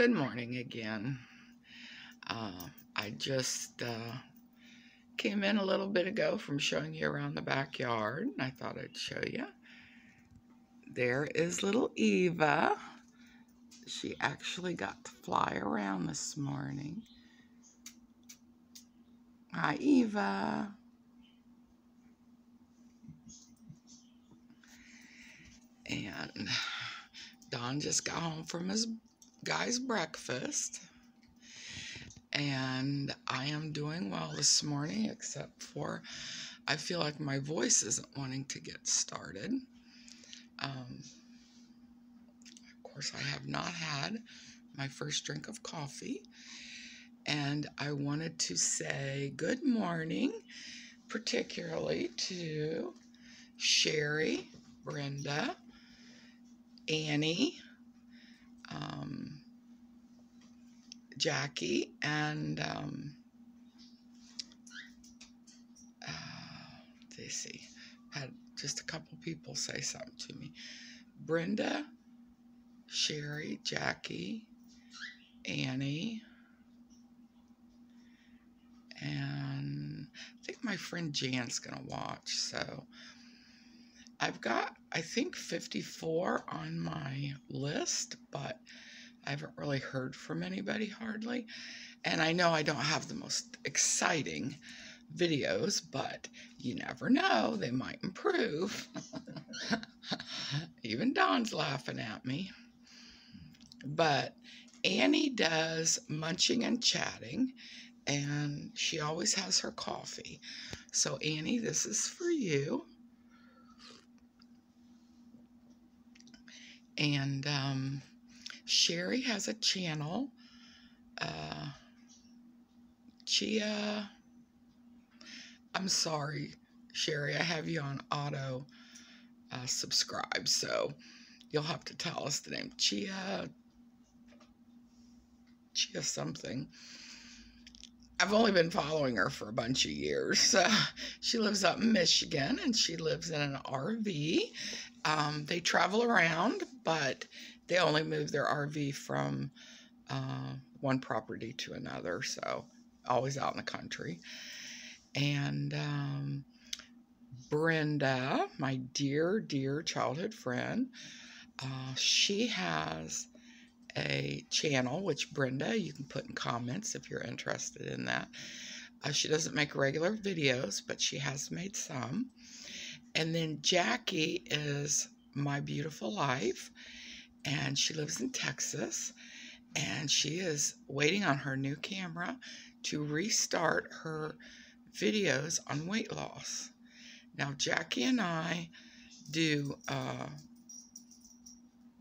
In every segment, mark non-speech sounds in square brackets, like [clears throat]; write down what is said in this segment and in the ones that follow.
Good morning again. Uh, I just uh, came in a little bit ago from showing you around the backyard, and I thought I'd show you. There is little Eva. She actually got to fly around this morning. Hi, Eva. And Don just got home from his guy's breakfast. And I am doing well this morning, except for I feel like my voice isn't wanting to get started. Um, of course, I have not had my first drink of coffee. And I wanted to say good morning, particularly to Sherry, Brenda, Annie, um, Jackie, and um, uh, see, had just a couple people say something to me. Brenda, Sherry, Jackie, Annie, and I think my friend Jan's gonna watch. So I've got, I think, 54 on my list, but I haven't really heard from anybody hardly. And I know I don't have the most exciting videos, but you never know, they might improve. [laughs] Even Don's laughing at me. But Annie does munching and chatting, and she always has her coffee. So, Annie, this is for you. And um, Sherry has a channel. Uh, Chia. I'm sorry, Sherry. I have you on auto uh, subscribe, so you'll have to tell us the name. Chia. Chia something. I've only been following her for a bunch of years. Uh, [laughs] she lives up in Michigan and she lives in an RV. Um, they travel around, but they only move their RV from uh, one property to another, so always out in the country. And um, Brenda, my dear, dear childhood friend, uh, she has a channel, which Brenda, you can put in comments if you're interested in that. Uh, she doesn't make regular videos, but she has made some. And then Jackie is My Beautiful Life, and she lives in Texas, and she is waiting on her new camera to restart her videos on weight loss. Now, Jackie and I do uh,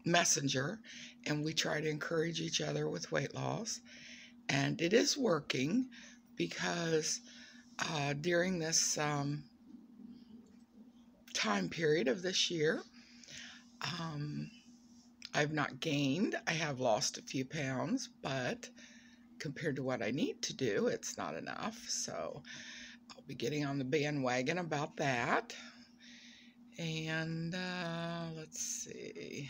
Messenger, and we try to encourage each other with weight loss. And it is working because uh, during this um, time period of this year, I've not gained. I have lost a few pounds, but compared to what I need to do, it's not enough. So I'll be getting on the bandwagon about that. And uh, let's see.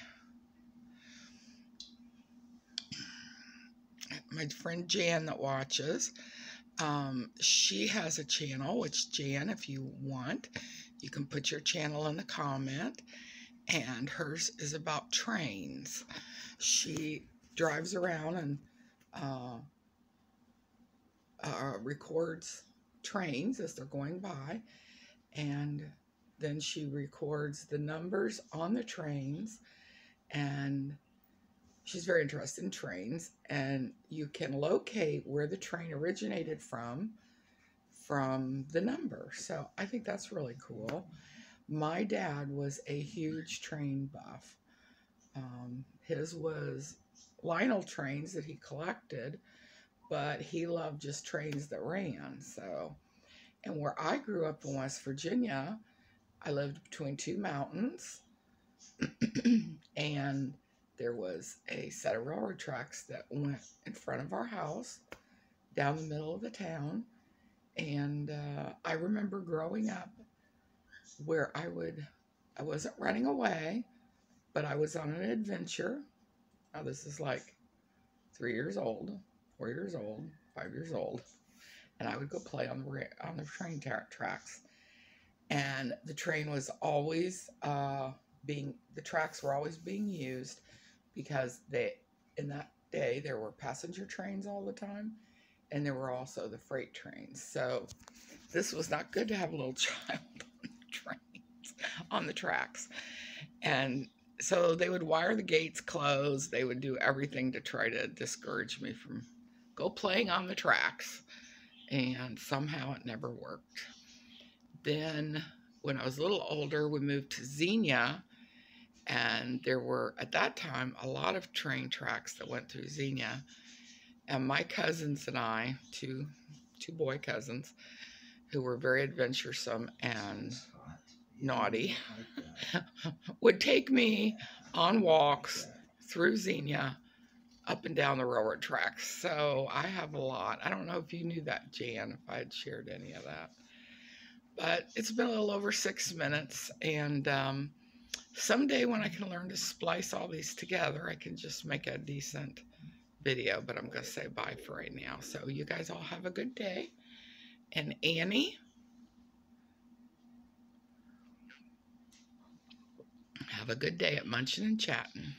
my friend Jan that watches, um, she has a channel, which Jan, if you want, you can put your channel in the comment. And hers is about trains. She drives around and uh, uh, records trains as they're going by. And then she records the numbers on the trains and she's very interested in trains and you can locate where the train originated from from the number so i think that's really cool my dad was a huge train buff um, his was lionel trains that he collected but he loved just trains that ran so and where i grew up in west virginia i lived between two mountains [clears throat] and there was a set of railroad tracks that went in front of our house down the middle of the town. And uh, I remember growing up where I would, I wasn't running away, but I was on an adventure. Now, this is like three years old, four years old, five years old, and I would go play on the on the train tra- tracks. And the train was always uh, being the tracks were always being used because they in that day there were passenger trains all the time, and there were also the freight trains. So this was not good to have a little [laughs] child [laughs] on the tracks, and so they would wire the gates closed. They would do everything to try to discourage me from go playing on the tracks. And somehow it never worked. Then, when I was a little older, we moved to Xenia. And there were, at that time, a lot of train tracks that went through Xenia. And my cousins and I, two, two boy cousins, who were very adventuresome and naughty, [laughs] would take me on walks through Xenia up and down the railroad tracks. So I have a lot. I don't know if you knew that, Jan, if I had shared any of that. But it's been a little over six minutes. And um, someday when I can learn to splice all these together, I can just make a decent video. But I'm going to say bye for right now. So you guys all have a good day. And Annie, have a good day at Munchin and Chatting.